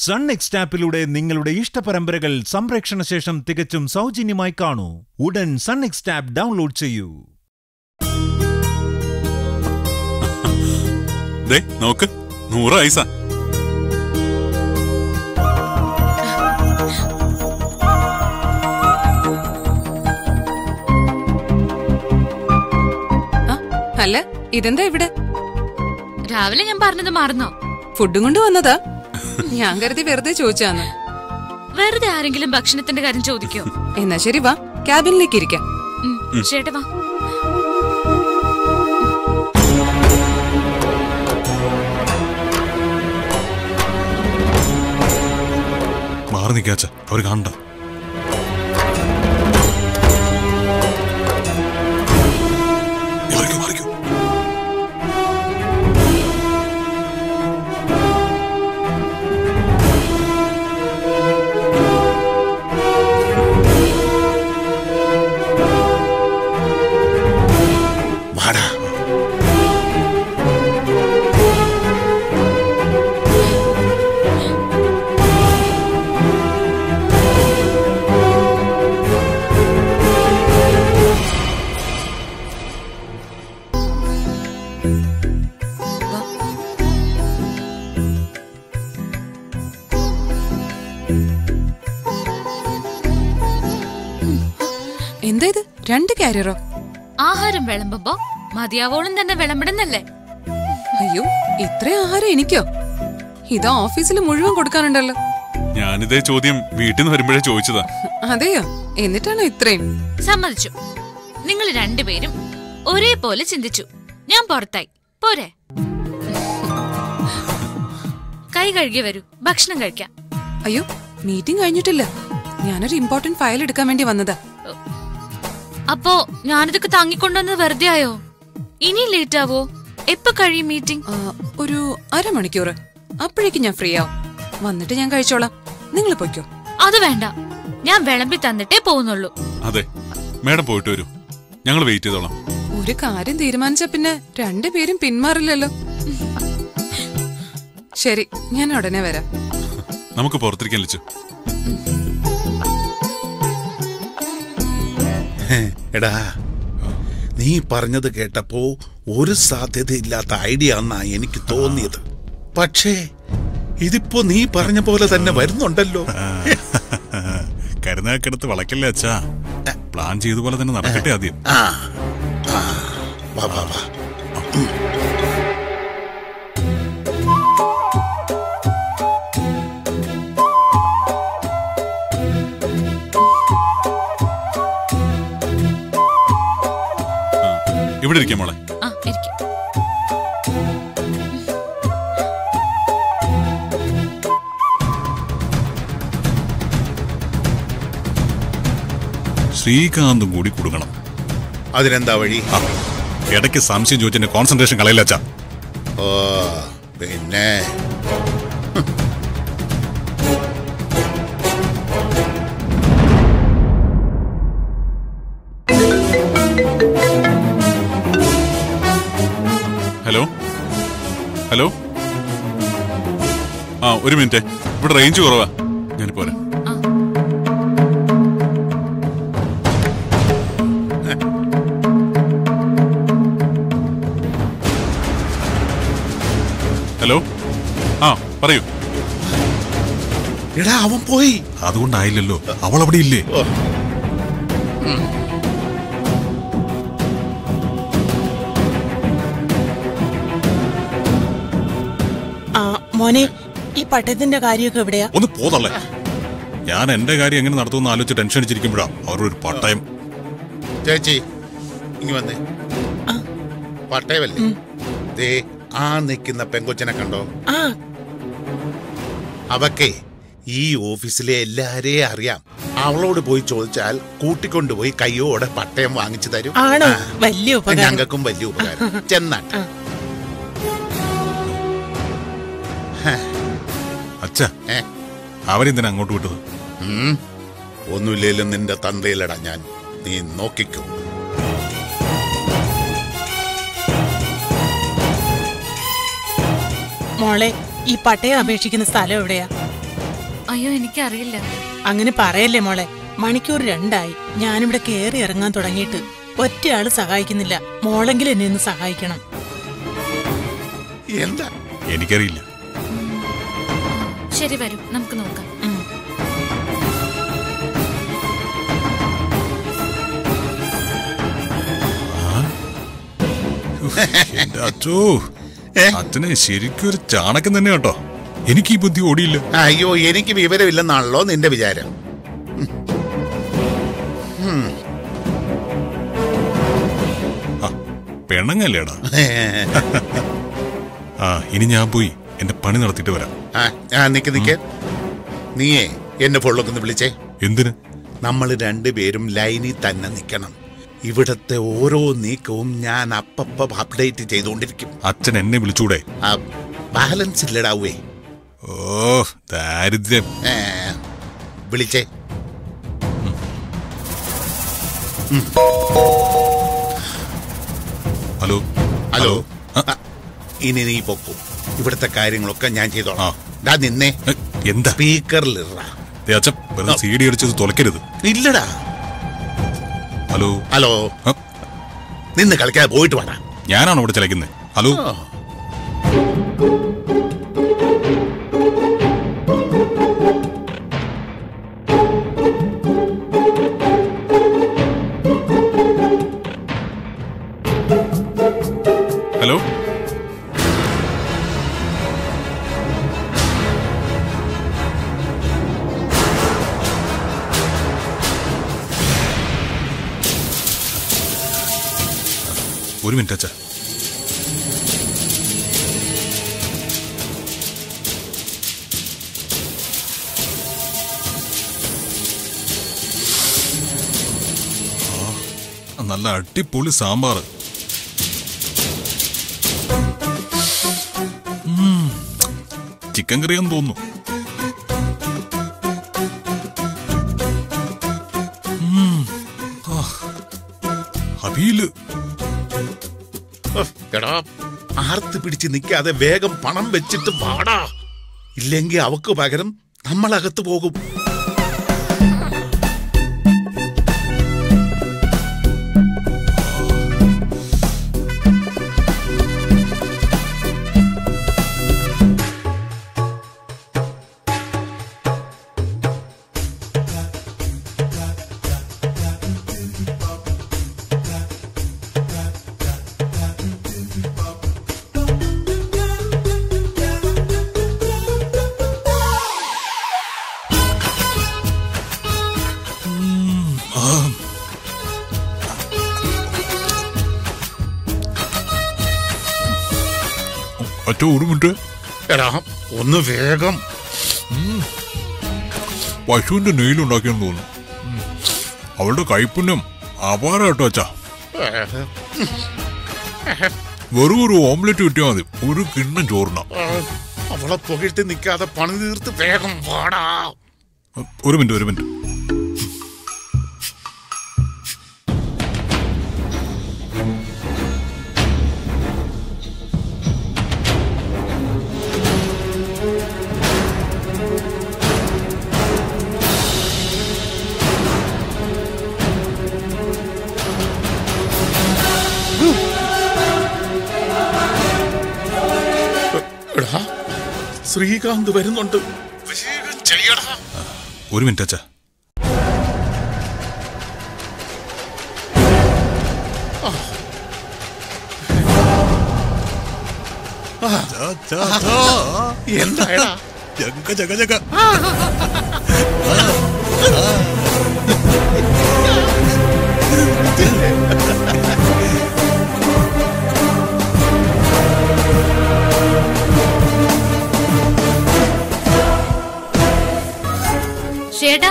Sun എക്സ്റ്റാപ്പിലൂടെ നിങ്ങളുടെ ഇഷ്ടപരമ്പരകൾ സംപ്രേക്ഷണ ശേഷം തികച്ചും സൗജന്യമായി കാണൂ. ഉടൻ സൺ എക്സ്റ്റാപ്പ് ഡൗൺലോഡ് ചെയ്യൂ. ദേ നോക്ക്. നൂറ് ഐസ അല്ല ഇതെന്താ ഇവിടെ? രാവിലെ ഞാൻ പറഞ്ഞത് മാറുന്നോ? ഫുഡും കൊണ്ട് വന്നതാ. ഞാൻ കരുതി വെറുതെ ചോദിച്ചാന്ന്. വെറുതെ ആരെങ്കിലും ഭക്ഷണത്തിന്റെ കാര്യം ചോദിക്കോ? എന്നാ ശരി വാ. ക്യാബിനിലേക്ക് ഇരിക്കാം. ചേട്ടാ വാ. മാറി നിക്കാച്ച അവർ കാണണ്ട. എന്താ രണ്ട് കാരിയറോ ആഹാരം വിളമ്പുമ്പോ മതിയാവോളം തന്നെ വിളമ്പിടുന്നല്ലേ? അയ്യോ ഇത്രയും ആഹാരം എനിക്കോ? ഇതാ ഓഫീസിൽ മുഴുവൻ കൊടുക്കാനുണ്ടല്ലോ. ഞാനിതേ ചോദ്യം വീട്ടിൽ നിന്ന് വരുമ്പോഴേ ചോദിച്ചതാ. അതെയോ? എന്നിട്ടാണോ ഇത്രയും? സമ്മതിച്ചു. നിങ്ങൾ രണ്ടുപേരും ഒരേപോലെ ചിന്തിച്ചു. ഞാൻ പുറത്തായി. പോരെ. കൈ കഴുകി വരൂ. ഭക്ഷണം കഴിക്കാം. അയ്യോ മീറ്റിംഗ് കഴിഞ്ഞിട്ടില്ല. ഞാനൊരു ഇമ്പോർട്ടന്റ് ഫയൽ എടുക്കാൻ വേണ്ടി വന്നതാ. അപ്പോ ഞാനിതൊക്കെ താങ്ങിക്കൊണ്ടുവന്നത് വെറുതെ ആയോ? ഇനി ലേറ്റ് ആവോ? എപ്പോ കഴിയും മീറ്റിംഗ് ഒരു അരമണിക്കൂർ അപ്പോഴേക്കും ഞാൻ ഫ്രീ ആവും. വന്നിട്ട് ഞാൻ കഴിച്ചോളാം. നിങ്ങൾ പൊയ്ക്കോ. അത് വേണ്ട. ഞാൻ വിളമ്പി തന്നിട്ടേ പോകുന്നുള്ളൂ. അതെ മേഡം പോയിട്ട് വരൂ. ഞങ്ങൾ വെയിറ്റ് ചെയ്തോളാം. ഒരു കാര്യം തീരുമാനിച്ച പിന്നെ രണ്ടുപേരും പിന്മാറില്ലല്ലോ. ശരി ഞാൻ ഉടനെ വരാം. നമുക്ക് പുറത്തിരിക്കാൻ ലച്ചു. എടാ നീ പറഞ്ഞത് കേട്ടപ്പോ ഒരു സാധ്യതയില്ലാത്ത ഐഡിയ എന്നാ എനിക്ക് തോന്നിയത്. പക്ഷേ ഇതിപ്പോ നീ പറഞ്ഞ പോലെ തന്നെ വരുന്നുണ്ടല്ലോ. കരുനാക്കെടുത്ത് വളക്കല്ലേ അച്ഛാ? പ്ലാൻ ചെയ്ത പോലെ തന്നെ നടക്കട്ടെ ആദ്യം. ആ ആ, വാ വാ വാ. ഇവിടെ ഇരിക്കാം മോളെ. ആ ഇരിക്കും. ശ്രീകാന്തും കൂടി കൊടുക്കണം അതിനെന്താ വഴി? ആ, ഇടയ്ക്ക് സംശയം ചോദിച്ചെന്റെ കോൺസെൻട്രേഷൻ കളയില്ല അച്ഛാ. ഓ പിന്നെ? ഹലോ ഹലോ ആ ഒരു മിനിറ്റ്. ഇവിടെ റേഞ്ച് കുറവാ. ഞാൻ പോരാ ഹലോ ആ പറയൂ. എടാ അവൻ പോയി. അതുകൊണ്ടായില്ലല്ലോ. അവൾ അവിടെ ഇല്ലേ പട്ടയത്തിന്റെ കാര്യമൊക്കെ എവിടെയാ? ഒന്ന് പോതള്ളേ ഞാൻ എന്റെ കാര്യം എങ്ങനെ നടത്തുമെന്ന് ആലോചിച്ച് ടെൻഷൻ അടിച്ചിരിക്കുമ്പോഴാ അവരൊരു പട്ടയം. ചേച്ചി ഇങ്ങ് വന്നേ. പട്ടയമല്ലേ? ദേ ആ നിൽക്കുന്ന പെങ്കൊച്ചനെ കണ്ടോ? ആ. അവക്കേ ഈ ഓഫീസിലെ എല്ലാരെയും അറിയാം. അവളോട് പോയി ചോദിച്ചാൽ കൂട്ടിക്കൊണ്ടുപോയി കയ്യോടെ പട്ടയം വാങ്ങിച്ചു തരും. ആണോ? വലിയ ഉപകാരം. ഞങ്ങൾക്കും വലിയ ഉപകാരം. ചെന്നാട്ടെ. അവരെന്തിനാ അങ്ങോട്ട് വിട്ടത്. ഒന്നുമില്ലേലും നിന്റെ തന്തയിലടാ ഞാൻ. നീ നോക്കിക്കോ. മോളെ ഈ പട്ടയം അപേക്ഷിക്കുന്ന സ്ഥലം എവിടെയാ? അയ്യോ എനിക്കറിയില്ല. അങ്ങനെ പറയല്ലേ മോളെ മണിക്കൂർ രണ്ടായി. ഞാനിവിടെ കയറി ഇറങ്ങാൻ തുടങ്ങിയിട്ട് ഒറ്റയാൾ സഹായിക്കുന്നില്ല. മോളെങ്കിലും എന്നെ ഒന്ന് സഹായിക്കണം. എന്താ? എനിക്കറിയില്ല. ശരി വരൂ. നമുക്ക് നോക്കാം? അച്ഛനെ ശരിക്കും ഒരു ചാണകം തന്നെ കേട്ടോ. എനിക്ക് ഈ ബുദ്ധി ഓടിയില്ല. അയ്യോ എനിക്ക് വിവരമില്ലെന്നാണല്ലോ നിന്റെ വിചാരം. പെണ്ണങ്ങല്ലേടാ. ആ ഇനി ഞാൻ പോയി. പണി നടത്തിയിട്ട് വരാം. ആ, ആ നിക്ക് നിക്ക്. നീയേ എന്നെ ഫോണിലൊക്കെ വിളിച്ചേ. എന്തിന്? നമ്മൾ രണ്ടുപേരും ലൈനിൽ തന്നെ നിക്കണം ഇവിടത്തെ ഓരോ നീക്കവും ഞാൻ അപ്പപ്പ അപ്ഡേറ്റ് ചെയ്തുകൊണ്ടിരിക്കും. അച്ഛൻ എന്നെ വിളിച്ചൂടെ? ആ ബാലൻസ് ഇല്ലടാവേ. ഓ ദാരിദ്ര്യം. ഏ, വിളിച്ചേ. ഹലോ. ഹലോ. ആ, ഇനി നീ പൊക്കൂ. ഇവിടുത്തെ കാര്യങ്ങളൊക്കെ ഞാൻ. ചെയ്തോളാം. ഡാ നിന്നെ. എന്താ? സ്പീക്കറിൽ സി ഡി അടിച്ചത് തുലക്കരുത് ഇല്ലടാ. ഹലോ? ഹലോ. നിന്ന് കളിക്കാതെ പോയിട്ട് വേണ്ട ഞാനാണ് ഇവിടെ ചിലക്കുന്നത് ഹലോ? ഹലോ? ഒരു മിനിറ്റ് അച്ഛാ. നല്ല അടിപൊളി സാമ്പാർ ചിക്കൻ കറിയാന്ന് തോന്നുന്നു. അവിയൽ. എടാ ആർത്ത് പിടിച്ച് നിൽക്കാതെ വേഗം പണം വെച്ചിട്ട് വാടാ. ഇല്ലെങ്കിൽ അവക്ക് പകരം നമ്മളകത്ത് പോകും. അച്ഛ ഒരു മിനിറ്റ് എടാ ഒന്ന് വേഗം. പശുവിന്റെ നെയിലുണ്ടാക്കിയെന്ന് തോന്നുന്നു. അവളുടെ കൈപ്പുണ്യം അപാരം കേട്ടോ അച്ഛാ. വെറും ഒരു ഓംലെറ്റ് കിട്ടിയാൽ മതി. ഒരു കിണ്ണം ചോറിന. അവളെ പുകഴ്ത്തി നിൽക്കാതെ പണി തീർത്ത് വേഗം വാടാ. ഒരു മിനിറ്റ് ഒരു മിനിറ്റ്. ശ്രീകാന്ത് വരുന്നുണ്ട്. ഒരു മിനിറ്റ് അച്ഛാ. എന്താ ജഗ ജഗ ജഗ ചേട്ടാ?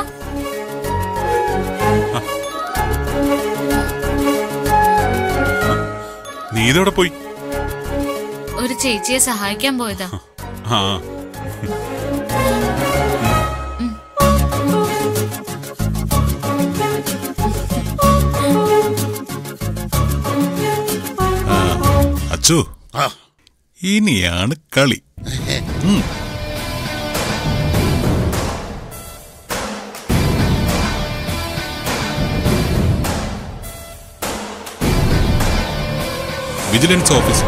നീ ഇതോടെ പോയി? ഒരു ചേച്ചിയെ സഹായിക്കാൻ പോയതാ. ആ. അച്ചു ഇനിയാണ് കളി. വിജിലൻസ് ഓഫീസ്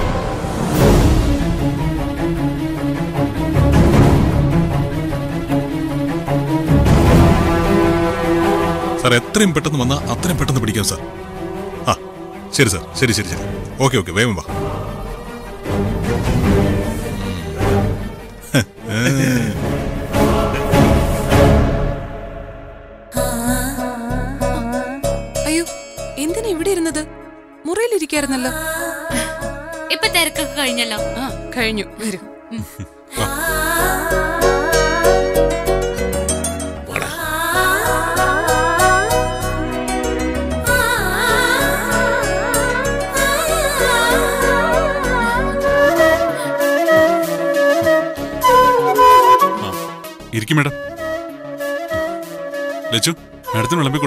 സാർ എത്രയും പെട്ടെന്ന് വന്നാൽ അത്രയും പെട്ടെന്ന് പിടിക്കാം സാർ. ആ ശരി സാർ. ശരി ശരി ശരി. ഓക്കെ ഓക്കെ വേഗം വാ. കഴിഞ്ഞല്ലോ. ആ. കഴിഞ്ഞു. വരും. ഇരിക്കും മേഡം. ലച്ചു മേഡത്തിന് വിളമ്പി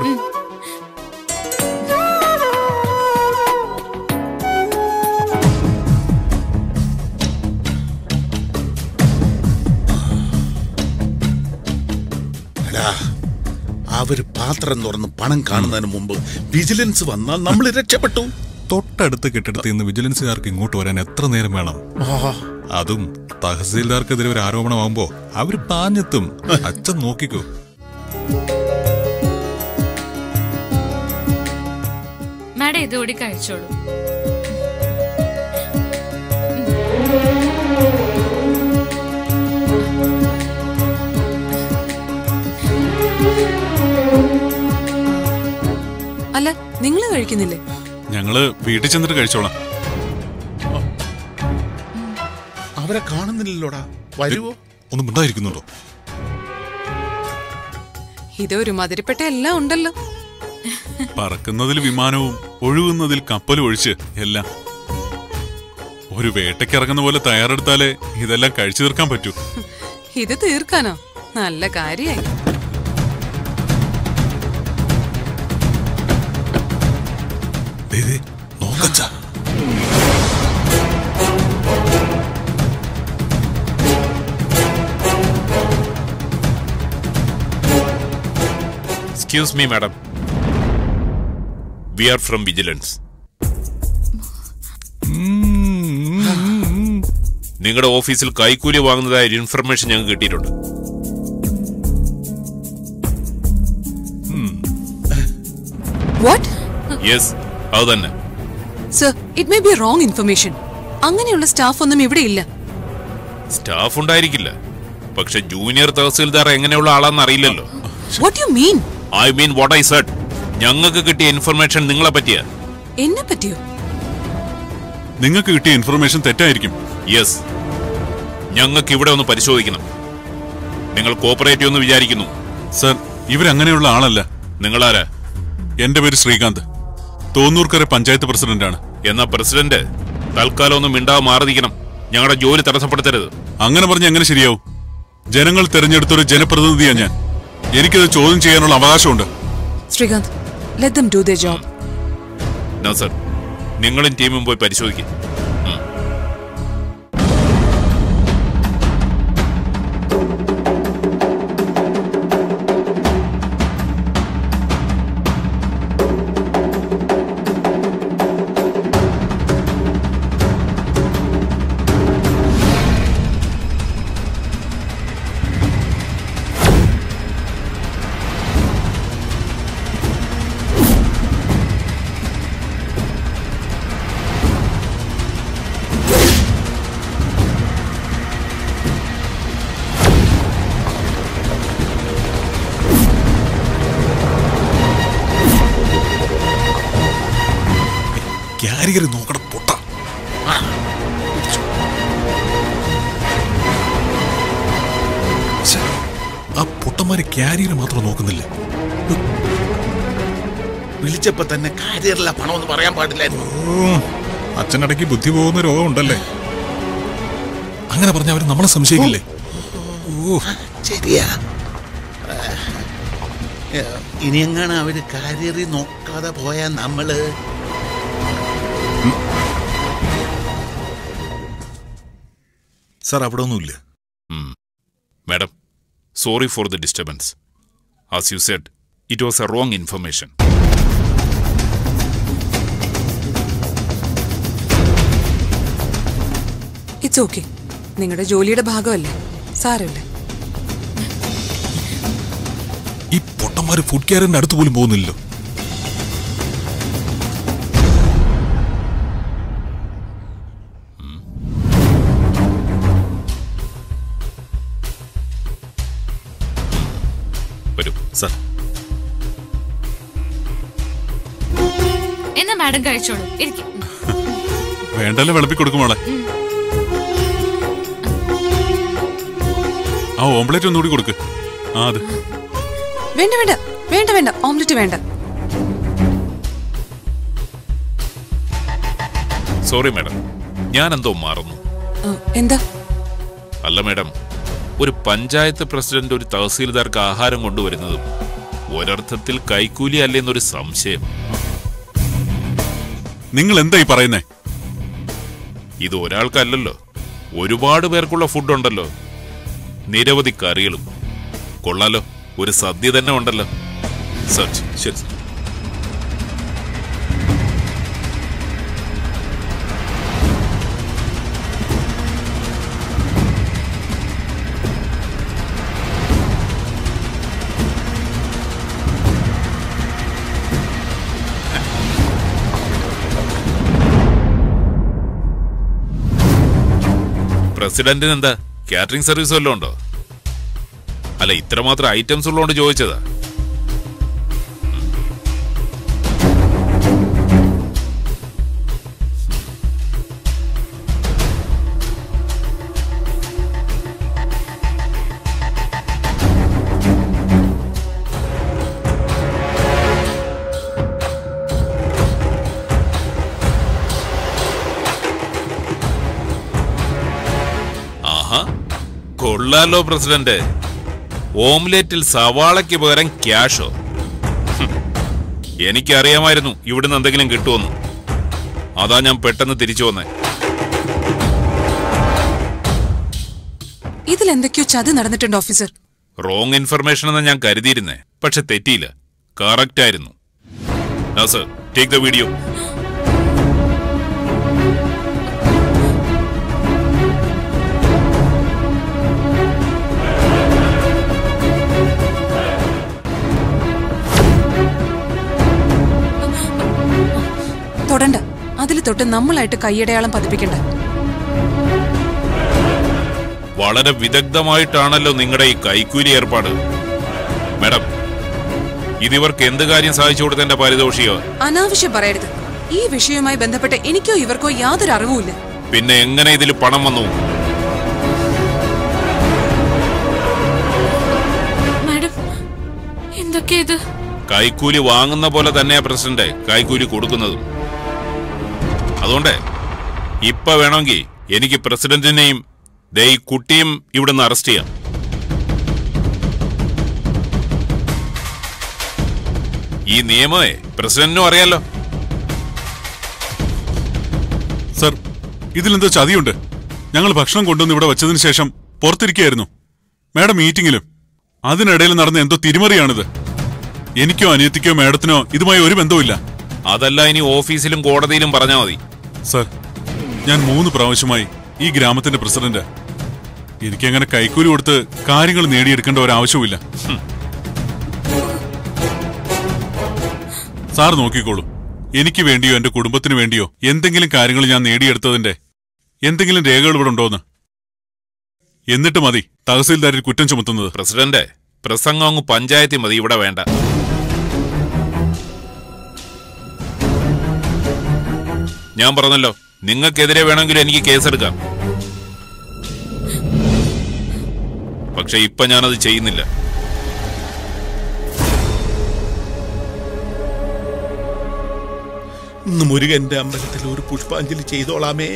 അവർ പാത്രം തുറന്ന് പണം കാണുന്നതിന് മുമ്പ് വിജിലൻസ് വന്നാൽ നമ്മൾ രക്ഷപ്പെട്ടു. തൊട്ടടുത്ത കെട്ടിടത്തിൽ നിന്ന് വിജിലൻസുകാർക്ക് ഇങ്ങോട്ട് വരാൻ എത്ര നേരം വേണം? അതും തഹസീൽദാർക്കെതിരെ ഒരു ആരോപണമാകുമ്പോ അവർ പാഞ്ഞെത്തും. അച്ഛൻ നോക്കിക്കോ. മാഡം ഇതോടി കഴിച്ചോളൂ. നിങ്ങൾ കഴിക്കുന്നില്ലേ? ഞങ്ങൾ വീട്ടിൽ ചെന്നിട്ട് കഴിച്ചോളാം. അവരെ കാണുന്നില്ലല്ലോടാ. വരുവോ? ഒന്നും മിണ്ടായിരിക്കുന്നുണ്ടോ ഇതൊരു മതിരിപ്പെട്ട എല്ലാം ഉണ്ടല്ലോ. പറക്കുന്നതിൽ വിമാനവും ഒഴുകുന്നതിൽ കപ്പലും ഒഴിച്ച് എല്ലാം. ഒരു വേട്ടയ്ക്കിറങ്ങുന്ന പോലെ തയ്യാറെടുത്താലേ ഇതെല്ലാം കഴിച്ചു തീർക്കാൻ പറ്റൂ. ഇത് തീർക്കാനോ? നല്ല കാര്യായി. Excuse me madam we are from vigilance നിങ്ങളുടെ ഓഫീസിൽ കൈക്കൂലി വാങ്ങുന്നതായ ഒരു ഇൻഫർമേഷൻ ഞങ്ങൾക്ക് കിട്ടിയിട്ടുണ്ട്. അത് തന്നെ. Sir it may be wrong information അങ്ങനെയുള്ള സ്റ്റാഫ് ഒന്നും ഇവിടെ ഇല്ല. സ്റ്റാഫ് ഉണ്ടായിരിക്കില്ല. പക്ഷെ ജൂനിയർ തഹസീൽദാർ എങ്ങനെയുള്ള ആളാന്ന് അറിയില്ലല്ലോ. What you mean I mean what I said ഞങ്ങൾക്ക് കിട്ടിയ ഇൻഫർമേഷൻ നിങ്ങളെ പറ്റിയ. എന്നെ പറ്റിയോ? നിങ്ങൾക്ക് കിട്ടിയ ഇൻഫർമേഷൻ തെറ്റായിരിക്കും. യെസ് ഞങ്ങൾക്ക് ഇവിടെ ഒന്ന് പരിശോധിക്കണം. നിങ്ങൾ കോപ്പറേറ്റീവ് എന്ന് വിചാരിക്കുന്നു. സർ ഇവരങ്ങനെയുള്ള ആളല്ല. നിങ്ങളാരാ? എന്റെ പേര് ശ്രീകാന്ത്. തോന്നൂർക്കര പഞ്ചായത്ത് പ്രസിഡന്റാണ് എന്നാ പ്രസിഡന്റ് തൽക്കാലം ഒന്ന് മിണ്ടാതെ മാറിയിരിക്കണം. ഞങ്ങളുടെ ജോലി തടസ്സപ്പെടുത്തരുത്. അങ്ങനെ പറഞ്ഞ എങ്ങനെ ശരിയാവും? ജനങ്ങൾ തെരഞ്ഞെടുത്തൊരു ജനപ്രതിനിധിയാണ് ഞാൻ. എനിക്കത് ചോദ്യം ചെയ്യാനുള്ള അവകാശമുണ്ട്. Sreekanth let them do the job no sir നിങ്ങളും ടീമും പോയി പരിശോധിക്കും. കാരിയർ നോക്കണം പൊട്ട. ആ പൊട്ടന്മാര് കാരിയർ മാത്രം നോക്കുന്നില്ല? വിളിച്ചപ്പോ തന്നെ കാര്യറില്ല പണമെന്ന് പറയാൻ പാടില്ലായിരുന്നു. അച്ഛനടക്കി ബുദ്ധി പോകുന്ന രോഗമുണ്ടല്ലേ? അങ്ങനെ പറഞ്ഞ അവർ നമ്മളെ സംശയിക്കില്ലേ? ശരിയാ. ഇനിയെങ്ങാണ് അവർ കാര്യറി നോക്കാതെ പോയാ നമ്മൾ? സാർ അവിടെ ഒന്നുമില്ല madam sorry for the disturbance. As you said it was a wrong information it's okay നിങ്ങളുടെ ജോലിയുടെ ഭാഗമല്ലേ? സാരമില്ല. ഈ പൊട്ടന്മാര് ഫുഡ് കെയറിന്റെ അടുത്ത് പോലും പോകുന്നില്ലല്ലോ. സാർ. എന്നാ മാഡം കഴിച്ചോളൂ. ഇരിക്കും. വേണ്ടല്ലോ വിളമ്പി കൊടുക്കും മോളെ? ആ ഓംപ്ലേറ്റ് ഒന്നുകൂടി കൊടുക്ക്. ആ അത്. വേണ്ട വേണ്ട വേണ്ട വേണ്ട. ഓംലെറ്റ് വേണ്ട. Sorry madam. ഞാൻ എന്തോ മാറുന്നു എന്താ? അല്ല മാഡം. ഒരു പഞ്ചായത്ത് പ്രസിഡന്റ് ഒരു തഹസീൽദാർക്ക് ആഹാരം കൊണ്ടുവരുന്നതും ഒരർത്ഥത്തിൽ കൈക്കൂലി അല്ലെന്നൊരു സംശയം. നിങ്ങൾ എന്തായി പറയുന്നേ? ഇത് ഒരാൾക്കല്ലല്ലോ. ഒരുപാട് പേർക്കുള്ള ഫുഡ് ഉണ്ടല്ലോ നിരവധി കറികളും. കൊള്ളാലോ ഒരു സദ്യ തന്നെ ഉണ്ടല്ലോ. ശരി പ്രസിഡന്റിന് എന്താ കാറ്ററിംഗ് സർവീസ് വല്ലതും ഉണ്ടോ? അല്ല ഇത്രമാത്രം ഐറ്റംസ് ഉള്ളതുകൊണ്ട് ചോദിച്ചതാ. കൊള്ളാലോ പ്രസിഡന്റ്. ഓംലെറ്റിൽ സവാളയ്ക്ക് പകരം ക്യാഷോ. എനിക്കറിയാമായിരുന്നു ഇവിടുന്ന് എന്തെങ്കിലും കിട്ടുമെന്ന്. അതാ ഞാൻ പെട്ടെന്ന് തിരിച്ചു വന്നേ. ഇതിൽ എന്തൊക്കെയോ ചതി നടന്നിട്ടുണ്ട് ഓഫീസർ. റോങ് ഇൻഫർമേഷൻ എന്ന് ഞാൻ കരുതിയിരുന്നേ. പക്ഷെ തെറ്റിയില്ല. കറക്റ്റ് ആയിരുന്നു ദ വീഡിയോ. തൊട്ട് നമ്മളായിട്ട് കൈയടയാളം പതിപ്പിക്കണ്ട. വളരെ വിദഗ്ധമായിട്ടാണല്ലോ നിങ്ങളുടെ ഈ കൈക്കൂലി ഏർപ്പാട്. മാഡം ഇതിവർക്ക് എന്ത് കാര്യം സാധിച്ചു കൊടുത്തതിന്റെ പാരിതോഷിയോ അനാവശ്യം പറയരുത്. ഈ വിഷയവുമായി ബന്ധപ്പെട്ട് എനിക്കോ ഇവർക്കോ യാതൊരു അറിവുമില്ല. പിന്നെ എങ്ങനെ ഇതിൽ പണം വന്നു? കൈക്കൂലി വാങ്ങുന്ന പോലെ തന്നെയാ പ്രസിഡന്റ് കൈക്കൂലി കൊടുക്കുന്നതും. അതുകൊണ്ട് ഇപ്പൊ വേണമെങ്കിൽ എനിക്ക് പ്രസിഡന്റിനെയും ദേ ഈ കുട്ടിയും ഇവിടുന്ന് അറസ്റ്റ് ചെയ്യാം. ഈ നിയമമേ പ്രസിഡന്റിനും അറിയാലോ. സർ ഇതിലെന്തോ ചതിയുണ്ട്. ഞങ്ങൾ ഭക്ഷണം കൊണ്ടുവന്ന് ഇവിടെ വെച്ചതിന് ശേഷം പുറത്തിരിക്കുകയായിരുന്നു. മാഡം മീറ്റിംഗിലും അതിനിടയിൽ നടന്ന എന്തോ തിരിമറിയാണിത്. എനിക്കോ അനിയത്തിക്കോ മാഡത്തിനോ ഇതുമായി ഒരു ബന്ധവുമില്ല. അതല്ല ഇനി ഓഫീസിലും കോടതിയിലും പറഞ്ഞാൽ മതി. സർ ഞാൻ മൂന്ന് പ്രാവശ്യമായി ഈ ഗ്രാമത്തിന്റെ പ്രസിഡന്റ്. എനിക്കങ്ങനെ കൈക്കൂലി കൊടുത്ത് കാര്യങ്ങൾ നേടിയെടുക്കേണ്ട ഒരാവശ്യവുമില്ല. സാർ നോക്കിക്കോളൂ. എനിക്ക് വേണ്ടിയോ എന്റെ കുടുംബത്തിന് വേണ്ടിയോ എന്തെങ്കിലും കാര്യങ്ങൾ ഞാൻ നേടിയെടുത്തതിന്റെ എന്തെങ്കിലും രേഖകൾ ഇവിടെ ഉണ്ടോന്ന്? എന്നിട്ട് മതി തഹസീൽദാരിൽ കുറ്റം ചുമത്തുന്നത്. പ്രസിഡന്റ് പ്രസംഗം അങ്ങ് പഞ്ചായത്തിൽ മതി ഇവിടെ വേണ്ട. ഞാൻ പറഞ്ഞല്ലോ നിങ്ങൾക്കെതിരെ വേണമെങ്കിലും എനിക്ക് കേസെടുക്കാം. പക്ഷെ ഇപ്പൊ ഞാനത് ചെയ്യുന്നില്ല. മുരുകന്റെ അമ്പലത്തിൽ ഒരു പുഷ്പാഞ്ജലി ചെയ്തോളാമേ.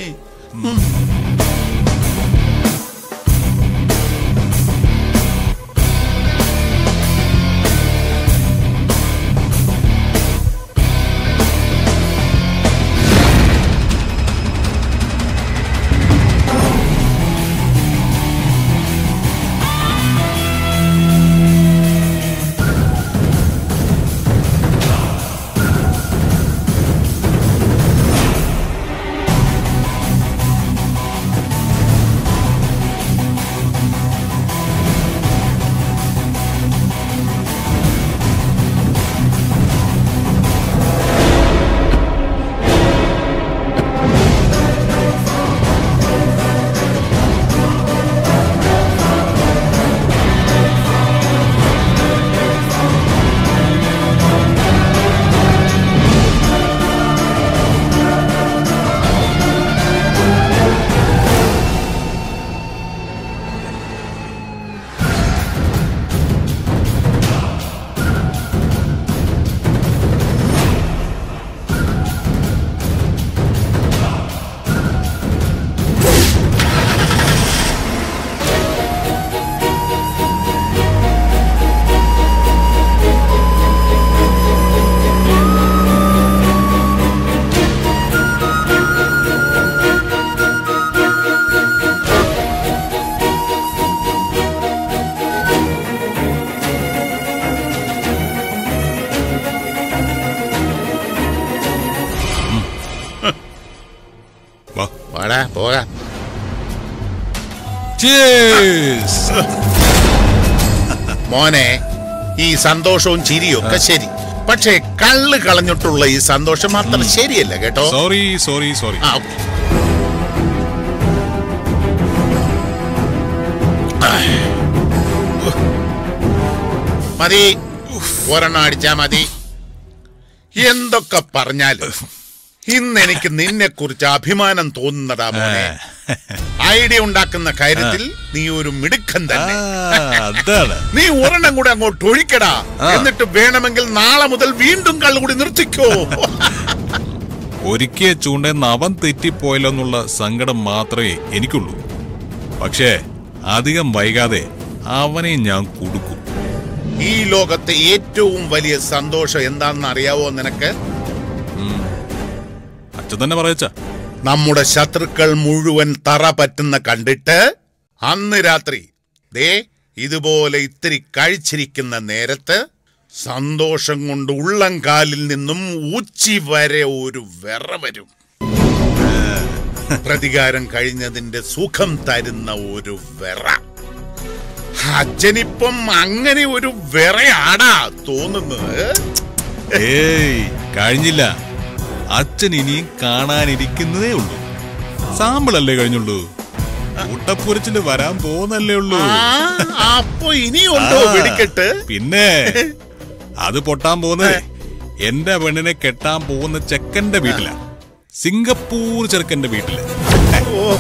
വാ Cheers. മോനെ ഈ സന്തോഷവും ചിരിയും ഒക്കെ ശരി. പക്ഷേ കള്ള് കളഞ്ഞിട്ടുള്ള ഈ സന്തോഷം മാത്രം ശരിയല്ല കേട്ടോ? Sorry sorry sorry. മതി. ഒരെണ്ണം അടിച്ചാ മതി. എന്തൊക്കെ പറഞ്ഞാലും. ഇന്ന് എനിക്ക് നിന്നെ കുറിച്ച് അഭിമാനം തോന്നുന്നതാ മോനെ. ഐഡിയ ഉണ്ടാക്കുന്ന കാര്യത്തിൽ നീ ഒരു മിടുക്കൻ തന്നെ. നീ ഒരെണ്ണം കൂടെ അങ്ങോട്ട് ഒഴിക്കടാ. എന്നിട്ട് വേണമെങ്കിൽ നാളെ മുതൽ വീണ്ടും കള്ളുകൂടി നിർത്തിക്കോ. ഒരിക്കൽ ചൂണ്ടെന്ന് അവൻ തെറ്റിപ്പോയല്ലോ എന്നുള്ള സങ്കടം മാത്രമേ എനിക്കുള്ളൂ. പക്ഷേ അധികം വൈകാതെ അവനെ ഞാൻ കൊടുക്കും. ഈ ലോകത്തെ ഏറ്റവും വലിയ സന്തോഷം എന്താണെന്ന് അറിയാവോ നിനക്ക്? അച്ഛൻ തന്നെ പറയച്ച. നമ്മുടെ ശത്രുക്കൾ മുഴുവൻ തറ പറ്റുന്ന കണ്ടിട്ട് അന്ന് രാത്രി ദേ ഇതുപോലെ ഇത്തിരി കഴിച്ചിരിക്കുന്ന നേരത്ത് സന്തോഷം കൊണ്ട് ഉള്ളം കാലിൽ നിന്നും ഉച്ചി വരെ ഒരു വിറ വരും. പ്രതികാരം കഴിഞ്ഞതിന്റെ സുഖം തരുന്ന ഒരു വിറ. അച്ഛനിപ്പം അങ്ങനെ ഒരു വിറയാടാ തോന്നുന്നത്. ഏയ് കഴിഞ്ഞില്ല. അച്ഛൻ ഇനിയും കാണാനിരിക്കുന്നതേ ഉള്ളൂ. സാമ്പിളല്ലേ കഴിഞ്ഞുള്ളൂ. കൂട്ടപ്പുരച്ചിൽ വരാൻ പോന്നല്ലേ ഉള്ളൂ. അപ്പൊ ഇനിയുണ്ടോ പിടിക്കട്ടെ പിന്നെ അത് പൊട്ടാൻ പോകുന്നത് എന്റെ പെണ്ണിനെ കെട്ടാൻ പോകുന്ന ചെക്കന്റെ വീട്ടിലാ. സിംഗപ്പൂർ ചെറുക്കന്റെ വീട്ടിൽ. ഓ